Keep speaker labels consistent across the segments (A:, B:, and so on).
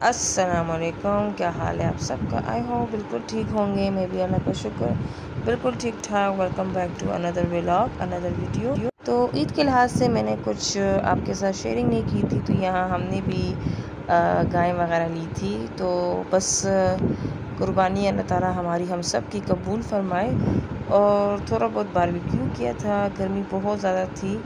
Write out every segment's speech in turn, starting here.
A: السلام علیکم، کیا حال ہے آپ سب کا؟ آئی ہوں بالکل ٹھیک ہوں گے، میں بھی اللہ کا شکر۔ بالکل ٹھیک ٹھاک ویلکم بیک ٹو اندر ولاگ اندر ویڈیو تو عید کے لحاظ سے میں نے کچھ آپ کے ساتھ شیئرنگ نہیں کی تھی، تو یہاں ہم نے بھی گائے وغیرہ لی تھی۔ تو بس قربانی، اللہ تعالیٰ ہماری ہم سب کی قبول فرمائے۔ اور تھوڑا بہت باربیکیو کیا تھا، گرمی بہت زیادہ تھی۔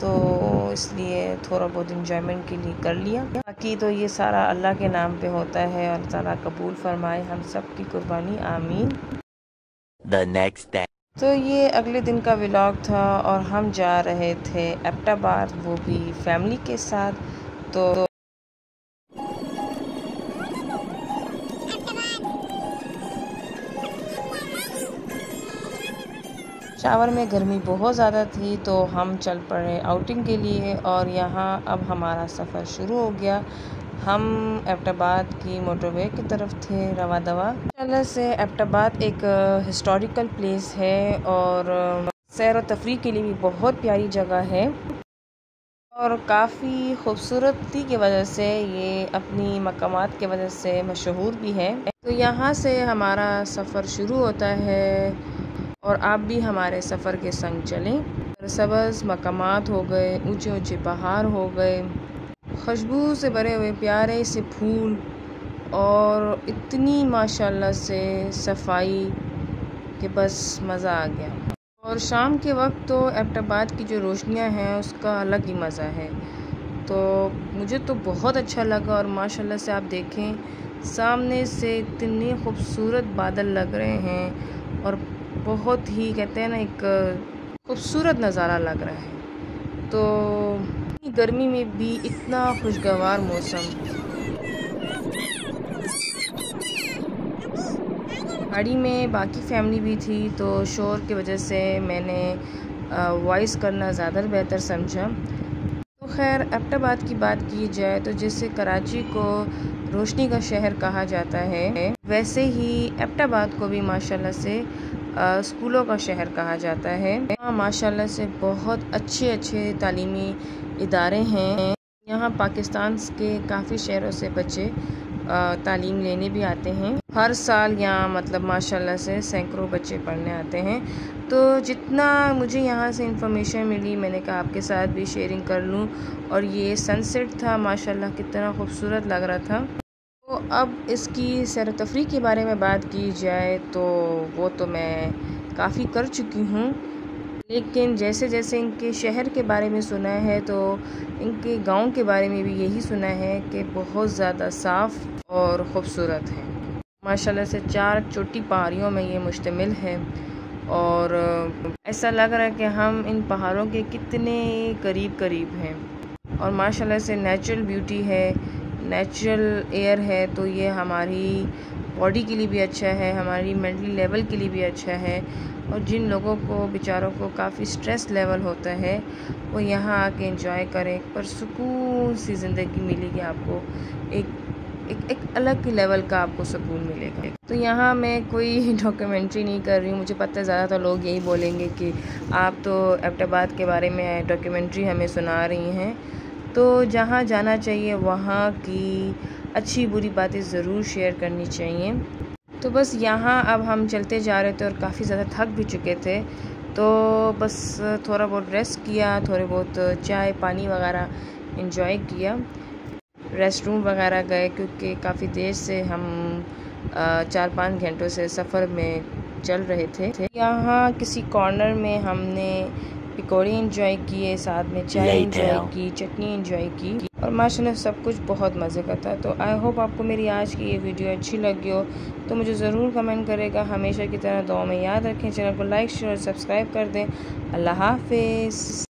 A: تو اس لیے تھوڑا بہت انجوائمنٹ کے لیے کر لیا۔ باقی تو یہ سارا اللہ کے نام پہ ہوتا ہے۔ اور تعالیٰ قبول فرمائے۔ ہم سب کی قربانی۔ آمین۔ تو یہ اگلے دن کا ولاگ تھا اور ہم جا رہے تھے ایپٹاباد وہ بھی فیملی کے ساتھ۔ تو شاور میں گرمی بہت زیادہ تھی تو ہم چل پڑے آؤٹنگ کے لیے اور یہاں اب ہمارا سفر شروع ہو گیا۔ ہم ایپٹاباد کی موٹر وے کی طرف تھے، روا دوا۔ اللہ سے ایپٹاباد ایک ہسٹوریکل پلیس ہے اور سیر و تفریح کے لیے بھی بہت پیاری جگہ ہے۔ اور کافی خوبصورتی کی وجہ سے یہ اپنی مقامات کی وجہ سے مشہور بھی ہے۔ تو یہاں سے ہمارا سفر شروع ہوتا ہے۔ اور آپ بھی ہمارے سفر کے سنگ چلیں۔ سبز مقامات ہو گئے، اونچے اونچے پہاڑ ہو گئے۔ خوشبو سے بھرے ہوئے پیارے سے پھول اور اتنی ماشاءاللہ سے صفائی کہ بس مزہ آ گیا۔ اور شام کے وقت تو ایپٹاباد کی جو روشنیاں ہیں، اس کا الگ ہی مزہ ہے۔ تو مجھے تو بہت اچھا لگا اور ماشاءاللہ سے آپ دیکھیں، سامنے سے اتنے خوبصورت بادل لگ رہے ہیں اور بہت ہی کہتے ہیں نا، ایک خوبصورت نظارہ لگ رہا ہے۔ تو گرمی میں بھی اتنا خوشگوار موسم۔ گاڑی میں باقی فیملی بھی تھی، تو شور کی وجہ سے میں نے وائس کرنا زیادہ بہتر سمجھا۔ تو خیر ایپٹاباد کی بات کی جائے تو جیسے کراچی کو روشنی کا شہر کہا جاتا ہے، ویسے ہی ایپٹاباد کو بھی ماشاءاللہ سے اسکولوں کا شہر کہا جاتا ہے۔ یہاں ماشاء اللہ سے بہت اچھے اچھے تعلیمی ادارے ہیں۔ یہاں پاکستان کے کافی شہروں سے بچے تعلیم لینے بھی آتے ہیں۔ ہر سال یہاں مطلب ماشاء اللہ سے سینکڑوں بچے پڑھنے آتے ہیں۔ تو جتنا مجھے یہاں سے انفارمیشن ملی، میں نے کہا آپ کے ساتھ بھی شیئرنگ کر لوں۔ اور یہ سن سیٹ تھا ماشاء اللہ کتنا خوبصورت لگ رہا تھا۔ تو اب اس کی سیر و تفریح کے بارے میں بات کی جائے تو وہ تو میں کافی کر چکی ہوں۔ لیکن جیسے جیسے ان کے شہر کے بارے میں سنا ہے تو ان کے گاؤں کے بارے میں بھی یہی سنا ہے کہ بہت زیادہ صاف اور خوبصورت ہے۔ ماشاءاللہ سے چار چوٹی پہاڑیوں میں یہ مشتمل ہے اور ایسا لگ رہا ہے کہ ہم ان پہاڑوں کے کتنے قریب قریب ہیں۔ اور ماشاءاللہ سے نیچرل بیوٹی ہے۔ نیچرل ایئر ہے تو یہ ہماری باڈی کے لیے بھی اچھا ہے، ہماری مینٹلی لیول کے لیے بھی اچھا ہے۔ اور جن لوگوں کو، بیچاروں کو کافی سٹریس لیول ہوتا ہے، وہ یہاں آ کے انجوائے کریں۔ پرسکون سی زندگی ملے گی آپ کو۔ ایک ایک ایک الگ لیول کا آپ کو سکون ملے گا۔ تو یہاں میں کوئی ڈاکیومنٹری نہیں کر رہی ہوں۔ مجھے پتہ ہے زیادہ تر لوگ یہی بولیں گے کہ آپ تو ایپٹاباد کے بارے میں ڈاکیومنٹری ہمیں سنا رہی ہیں۔ تو جہاں جانا چاہیے وہاں کی اچھی بری باتیں ضرور شیئر کرنی چاہیے۔ تو بس یہاں اب ہم چلتے جا رہے تھے اور کافی زیادہ تھک بھی چکے تھے۔ تو بس تھوڑا بہت ریسٹ کیا، تھوڑے بہت چائے، پانی وغیرہ انجوائے کیا۔ ریسٹ روم وغیرہ گئے کیونکہ کافی دیر سے ہم چار پانچ گھنٹوں سے سفر میں چل رہے تھے۔ یہاں کسی کارنر میں ہم نے پکوڑے انجوائے کیے ساتھ میں چائے انجوائے کی چٹنی انجوائے کی۔ اور ماشاءاللہ سب کچھ بہت مزے کا تھا۔ تو آئی ہوپ آپ کو میری آج کی یہ ویڈیو اچھی لگی ہو۔ تو مجھے ضرور کمنٹ کرے گا۔ ہمیشہ کی طرح دعا میں یاد رکھیں۔ چینل کو لائک شیئر اور سبسکرائب کر دیں۔ اللہ حافظ۔